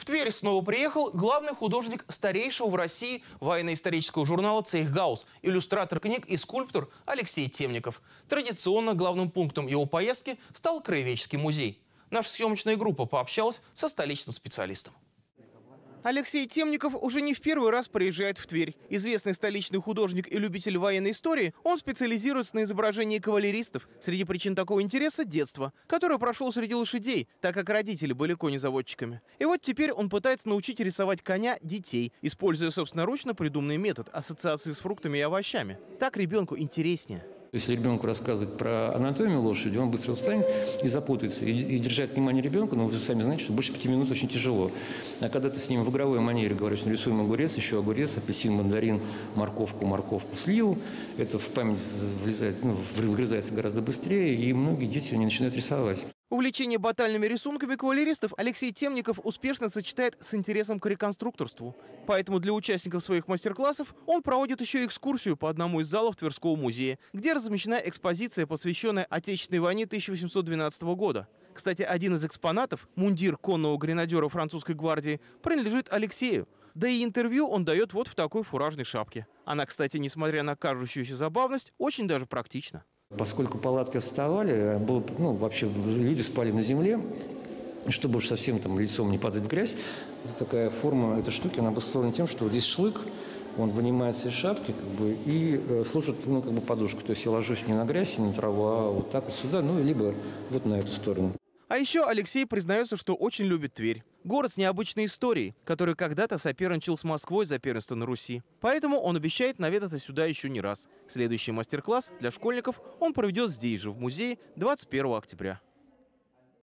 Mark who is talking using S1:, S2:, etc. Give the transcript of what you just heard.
S1: В Тверь снова приехал главный художник старейшего в России военно-исторического журнала «Цейхгаус», иллюстратор книг и скульптор Алексей Темников. Традиционно главным пунктом его поездки стал Краеведческий музей. Наша съемочная группа пообщалась со столичным специалистом. Алексей Темников уже не в первый раз приезжает в Тверь. Известный столичный художник и любитель военной истории, он специализируется на изображении кавалеристов. Среди причин такого интереса – детство, которое прошло среди лошадей, так как родители были конезаводчиками. И вот теперь он пытается научить рисовать коня детей, используя собственноручно придуманный метод ассоциации с фруктами и овощами. Так ребенку интереснее.
S2: Если ребенку рассказывать про анатомию лошади, он быстро встанет и запутается. И, и держать внимание ребенка, ну, вы сами знаете, что больше пяти минут очень тяжело. А когда ты с ним в игровой манере говоришь, нарисуем огурец, еще огурец, апельсин, мандарин, морковку, морковку, сливу, это в память влезает, ну, вгрызается гораздо быстрее, и многие дети они начинают рисовать.
S1: Увлечение батальными рисунками кавалеристов Алексей Темников успешно сочетает с интересом к реконструкторству. Поэтому для участников своих мастер-классов он проводит еще экскурсию по одному из залов Тверского музея, где размещена экспозиция, посвященная Отечественной войне 1812 года. Кстати, один из экспонатов, мундир конного гренадера французской гвардии, принадлежит Алексею. Да и интервью он дает вот в такой фуражной шапке. Она, кстати, несмотря на кажущуюся забавность, очень даже практична.
S2: Поскольку палатки отставали, было, ну, вообще люди спали на земле, чтобы уж совсем там лицом не падать в грязь, такая форма этой штуки, она обусловлена тем, что вот здесь шлык, он вынимается из шапки как бы, и э, служит ну, как бы подушку. То есть я ложусь не на грязь, не на траву, а вот так вот сюда, ну, либо вот на эту сторону.
S1: А еще Алексей признается, что очень любит Тверь. Город с необычной историей, который когда-то соперничал с Москвой за первенство на Руси. Поэтому он обещает наведаться сюда еще не раз. Следующий мастер-класс для школьников он проведет здесь же, в музее, 21 октября.